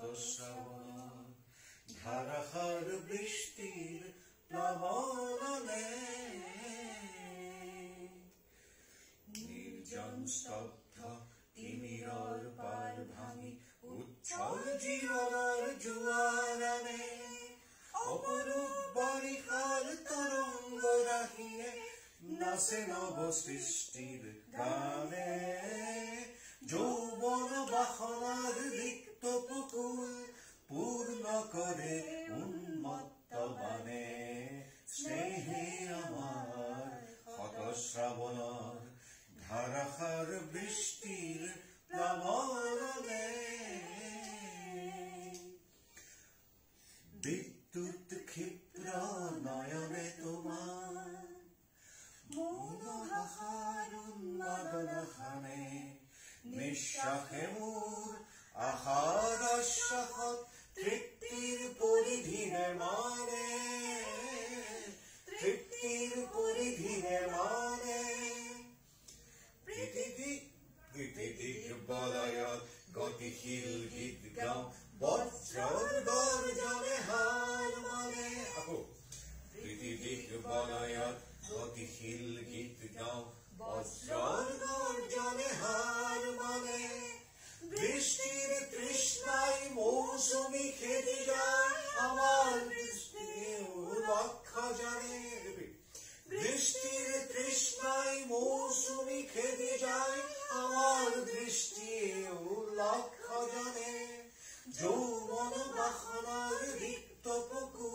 হতশ্রাবণ ধারাহার বৃষ্টির প্লাবনে নির্জন স্তব্ধ তিমিরর পার ভাঙি উচ্ছল জীবনার জুয়ারানে অপরূপ তরঙ্গ রাখিয়ে নাচে নব গানে যৌবন করে উন্মত্ত মানে স্নেহে আমার কত শ্রাবণর ধারাহার বৃষ্টির প্লাবনে বিদ্যুৎ ক্ষিপ্র নয়নে তোমার মনোহার উন্মাদন হানে। নিঃশ্বাসে মোর আহার हिल गीत गाऊं বজ্রর গর্জনে হার মানে আকো পৃথিবীর বলয়ত গতিশীল গীত গাও বজ্রর গর্জনে হার মানে বৃষ্টির তৃষ্ণায় মৌসুমি খেতে যায় আমার বৃষ্টিও রক্ষা জানে বৃষ্টির তৃষ্ণায় মৌসুমি খেতে যায় আমার দৃষ্টিও লক্ষ জনে যৌবন বাসনার রিক্ত পুকুর।